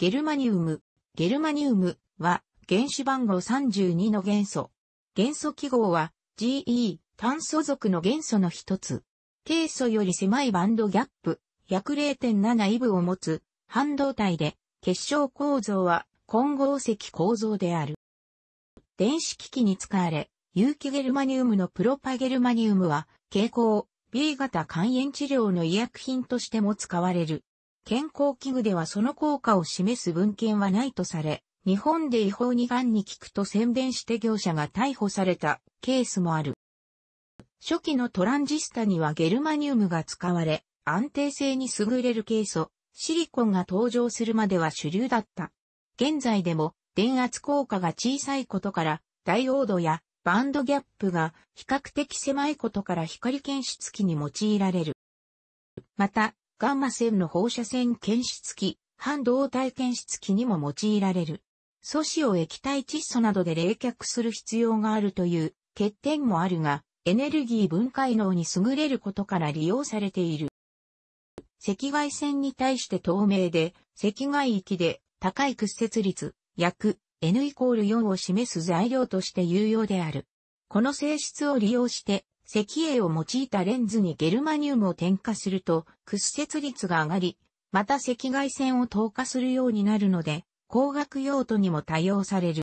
ゲルマニウム。ゲルマニウムは原子番号32の元素。元素記号は GE 炭素属の元素の一つ。ケイ素より狭いバンドギャップ、約0.7イブを持つ半導体で結晶構造は混合石構造である。電子機器に使われ、有機ゲルマニウムのプロパゲルマニウムは、蛍光、B 型肝炎治療の医薬品としても使われる。健康器具ではその効果を示す文献はないとされ、日本で違法に癌に効くと宣伝して業者が逮捕されたケースもある。初期のトランジスタにはゲルマニウムが使われ、安定性に優れるケイ素、シリコンが登場するまでは主流だった。現在でも電圧効果が小さいことから、ダイオードやバンドギャップが比較的狭いことから光検出器に用いられる。また、ガンマ線の放射線検出器、半導体検出器にも用いられる。素子を液体窒素などで冷却する必要があるという欠点もあるが、エネルギー分解能に優れることから利用されている。赤外線に対して透明で、赤外域で高い屈折率、約 N イコール4を示す材料として有用である。この性質を利用して、石英を用いたレンズにゲルマニウムを添加すると屈折率が上がり、また赤外線を透過するようになるので、光学用途にも多用される。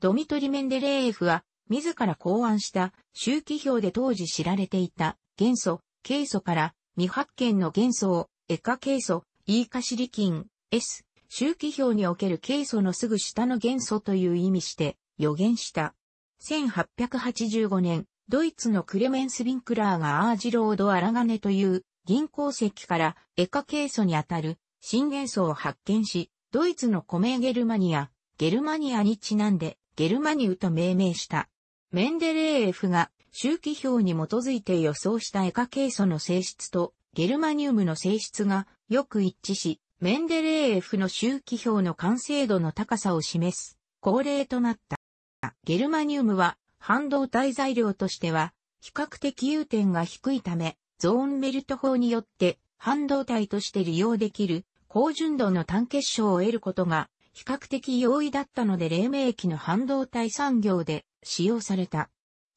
ドミトリ・メンデレーエフは、自ら考案した周期表で当時知られていた元素、ケイ素から未発見の元素をエカケイ素、イーカシリキン、S、周期表におけるケイ素のすぐ下の元素という意味して予言した。1885年、ドイツのクレメンス・ビンクラーがアージロード・アラガネという銀鉱石からエカケイ素にあたる新元素を発見し、ドイツのコメゲルマニア、ゲルマニアにちなんでゲルマニウと命名した。メンデレーエフが周期表に基づいて予想したエカケイ素の性質とゲルマニウムの性質がよく一致し、メンデレーエフの周期表の完成度の高さを示す恒例となった。ゲルマニウムは半導体材料としては比較的融点が低いためゾーンメルト法によって半導体として利用できる高純度の単結晶を得ることが比較的容易だったので黎明期の半導体産業で使用された。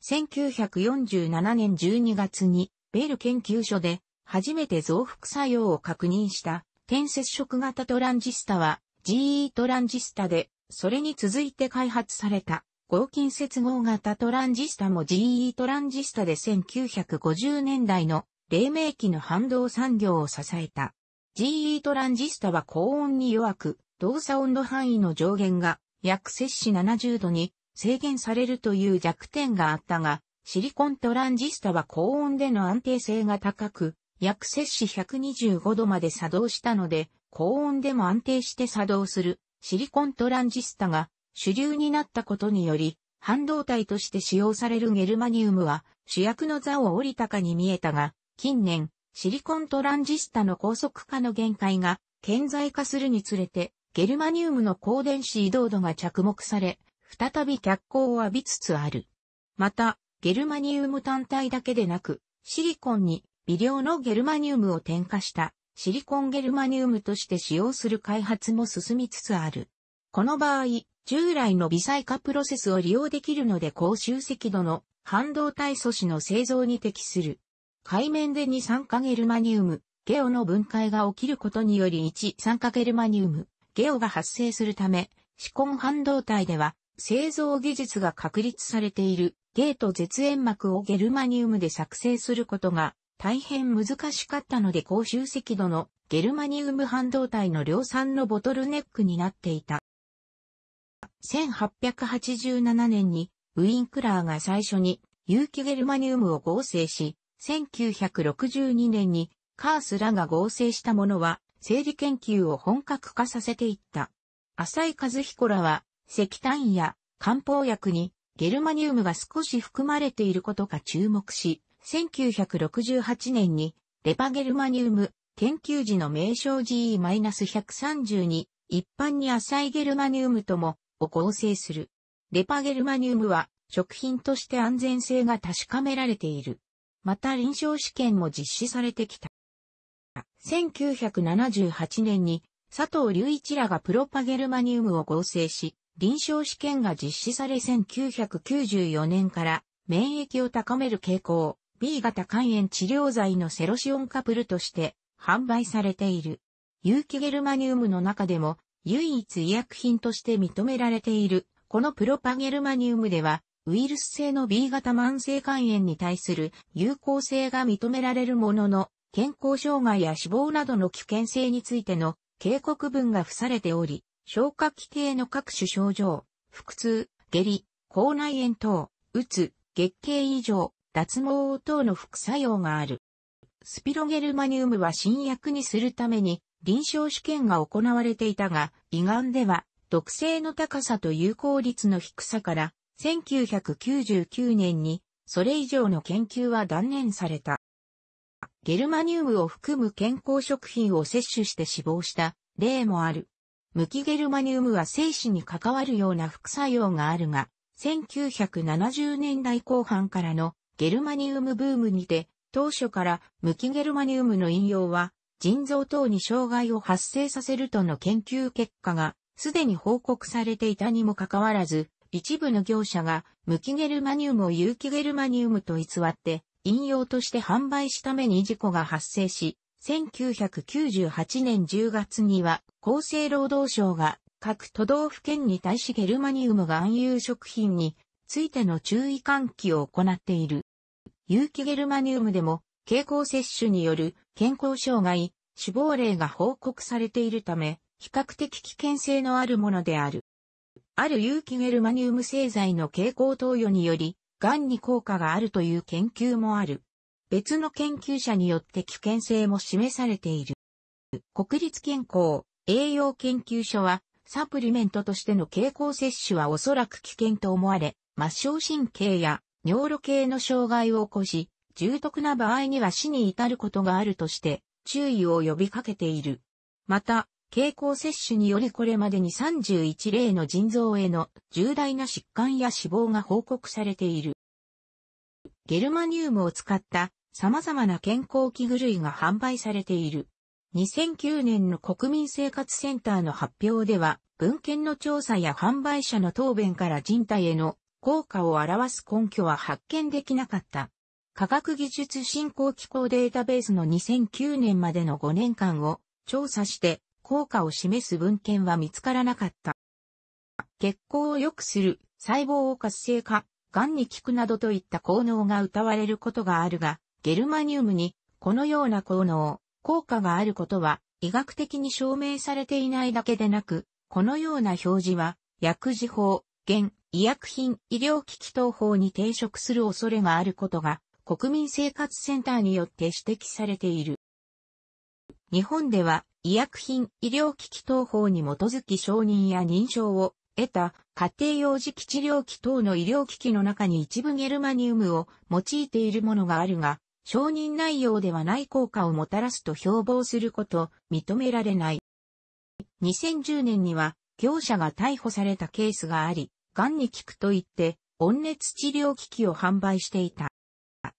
1947年12月にベル研究所で初めて増幅作用を確認した点接触型トランジスタは GE トランジスタで、それに続いて開発された合金接合型トランジスタも GE トランジスタで1950年代の黎明期の反動産業を支えた。GE トランジスタは高温に弱く、動作温度範囲の上限が約摂氏70度に制限されるという弱点があったが、シリコントランジスタは高温での安定性が高く、約摂氏125度まで作動したので、高温でも安定して作動するシリコントランジスタが主流になったことにより、半導体として使用されるゲルマニウムは主役の座を降りたかに見えたが、近年、シリコントランジスタの高速化の限界が顕在化するにつれて、ゲルマニウムの高電子移動度が着目され、再び脚光を浴びつつある。また、ゲルマニウム単体だけでなく、シリコンに微量のゲルマニウムを添加したシリコンゲルマニウムとして使用する開発も進みつつある。この場合、従来の微細化プロセスを利用できるので高集積度の半導体素子の製造に適する。海面で二酸化ゲルマニウム、ゲオの分解が起きることにより一酸化ゲルマニウム、ゲオが発生するため、シコン半導体では製造技術が確立されているゲート絶縁膜をゲルマニウムで作成することが大変難しかったので高集積度のゲルマニウム半導体の量産のボトルネックになっていた。1887年にウィンクラーが最初に有機ゲルマニウムを合成し、1962年にカースらが合成したものは生理研究を本格化させていった。浅井和彦らは石炭や漢方薬にゲルマニウムが少し含まれていることが注目し、1968年にレパゲルマニウム研究時の名称 GE-130 に一般に浅いゲルマニウムともを合成する。レパゲルマニウムは食品として安全性が確かめられている。また臨床試験も実施されてきた。1978年に佐藤隆一らがプロパゲルマニウムを合成し、臨床試験が実施され1994年から免疫を高める傾向、B 型肝炎治療剤のセロシオンカプルとして販売されている。有機ゲルマニウムの中でも唯一医薬品として認められている、このプロパゲルマニウムでは、ウイルス性の B 型慢性肝炎に対する有効性が認められるものの、健康障害や死亡などの危険性についての警告文が付されており、消化器系の各種症状、腹痛、下痢、口内炎等、うつ、月経異常、脱毛等の副作用がある。スピロゲルマニウムは新薬にするために臨床試験が行われていたが、胃がんでは、毒性の高さと有効率の低さから、1999年に、それ以上の研究は断念された。ゲルマニウムを含む健康食品を摂取して死亡した例もある。無機ゲルマニウムは生死に関わるような副作用があるが、1970年代後半からのゲルマニウムブームにて、当初から無機ゲルマニウムの引用は腎臓等に障害を発生させるとの研究結果がすでに報告されていたにもかかわらず、一部の業者が無機ゲルマニウムを有機ゲルマニウムと偽って引用として販売しために事故が発生し、1998年10月には厚生労働省が各都道府県に対しゲルマニウム含有食品についての注意喚起を行っている。有機ゲルマニウムでも経口摂取による健康障害、死亡例が報告されているため、比較的危険性のあるものである。ある有機ゲルマニウム製剤の経口投与により、癌に効果があるという研究もある。別の研究者によって危険性も示されている。国立健康栄養研究所は、サプリメントとしての経口摂取はおそらく危険と思われ、末梢神経や尿路系の障害を起こし、重篤な場合には死に至ることがあるとして、注意を呼びかけている。また、経口摂取によりこれまでに31例の腎臓への重大な疾患や死亡が報告されている。ゲルマニウムを使った様々な健康器具類が販売されている。2009年の国民生活センターの発表では、文献の調査や販売者の答弁から人体への効果を表す根拠は発見できなかった。科学技術振興機構データベースの2009年までの5年間を調査して効果を示す文献は見つからなかった。血行を良くする、細胞を活性化、癌に効くなどといった効能が謳われることがあるが、ゲルマニウムにこのような効能、効果があることは医学的に証明されていないだけでなく、このような表示は薬事法、現、医薬品、医療機器等法に抵触する恐れがあることが国民生活センターによって指摘されている。日本では医薬品医療機器等法に基づき承認や認証を得た家庭用磁気治療器等の医療機器の中に一部ゲルマニウムを用いているものがあるが、承認内容ではない効果をもたらすと標榜すること認められない。2010年には業者が逮捕されたケースがあり、癌に効くと言って温熱治療機器を販売していた。